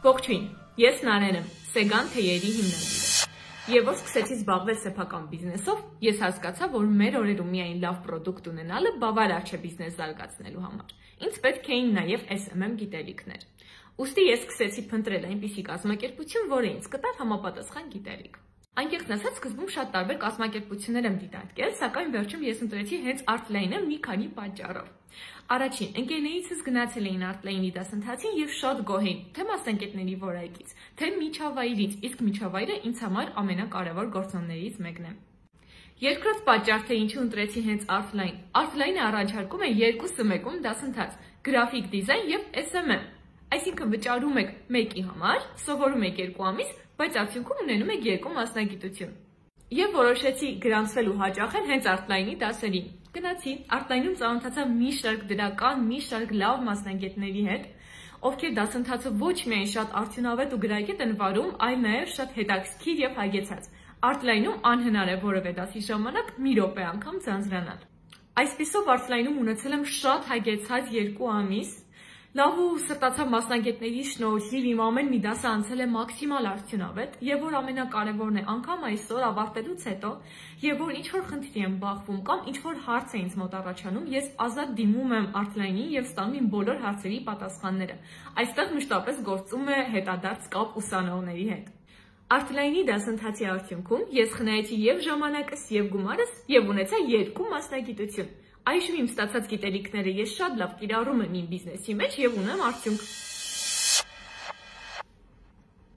Ողջույն, ես Նարեն եմ, Սեգան թեյերի հիմնադիր։ Եվ որ սկսեցի զբաղվել սեփական բիզնեսով, ես հասկացա, որ մեր օրերում միայն լավ ապրանք ունենալը բավարար չէ բիզնես զարգացնելու համար։ Ինձ պետք էին նաև SMM գիտելիքներ։ Ոստի ես սկսեցի փնտրել այնպիսի կազմակերպություն, որը ինձ կտար համապատասխան գիտելիք։ Անկեղծ ասած, սկզբում շատ տարբեր կազմակերպություններ եմ դիտարկել, սակայն վերջում ես ընտրեցի հենց Artline-ը մի քանի պատճառով։ Առաջին, ընկերներիցս գնացել էին Artline-ի դասընթացին եւ շատ գոհ էին, թե մասնագետների որակից, թե միջավայրից, իսկ միջավայրը ինձ համար ամենակարևոր գործոններից մեկն է։ Երկրորդ պատճառ թե ինչու ընտրեցի հենց Artline։ Artline-ը առաջարկում է երկուսը մեկում դասընթաց՝ գրաֆիկ դիզայն եւ SMM։ Այսինքն վճարում եք մեկի համար, սովորում եք 2 ամիս, բայց արդյունքում ունենում եք երկու մասնագիտություն։ Եվ որոշեցի գրանցվել ու հաճախել հենց Artline-ի դասերին։ Գնացի, Artline-ում ծանոթացա մի շարք դրական, մի շարք լավ մասնագետների հետ, ովքեր դասընթացը ոչ միայն շատ արդյունավետ ու գրագետ են վարում, այլ նաև շատ հետաքրքիր եւ հագեցած։ Artline-ում անհնար է որևէ դասի ժամանակ մի րոպե անգամ ձանձրանալ։ Այսպիսով Artline-ում ունեցել եմ շատ հագեցած 2 ամիս, Լավ ու սրտացավ մասնագետների շնորհիվ իմ ամեն մի դասը անցել է մաքսիմալ արդյունավետ եւ որ ամենակարևորն է անգամ այսօր ավարտելուց հետո եւ որ ինչ որ խնդրի եմ բախվում կամ ինչ որ հարց է ինձ մոտ առաջանում ես ազատ դիմում եմ Artline-ին եւ ստանում իմ բոլոր հարցերի պատասխանները այստեղ մշտապես գործում է հետադարձ կապ ուսանողների հետ Artline-ի դասընթացի արդյունքում ես խնայեցի եւ ժամանակս եւ գումարս եւ ունեցա երկու մասնագիտություն Այժմ իմ ստացած գիտելիքները ես շատ լավ կիրառում եմ իմ բիզնեսի մեջ եւ ունեմ արդյունք։